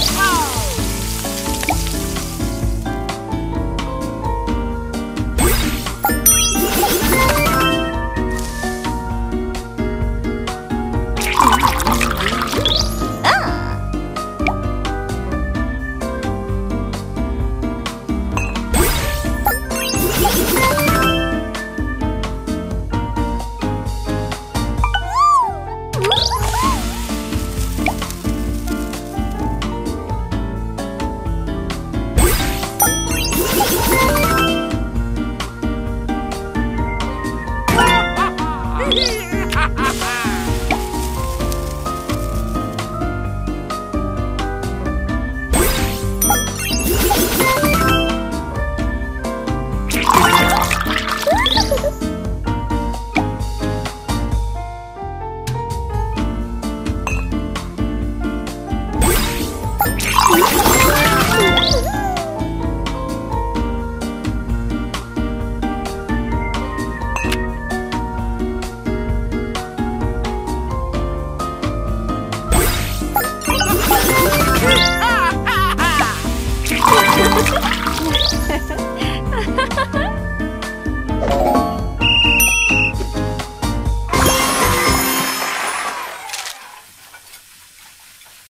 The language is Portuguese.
Oh. Ha ha ha!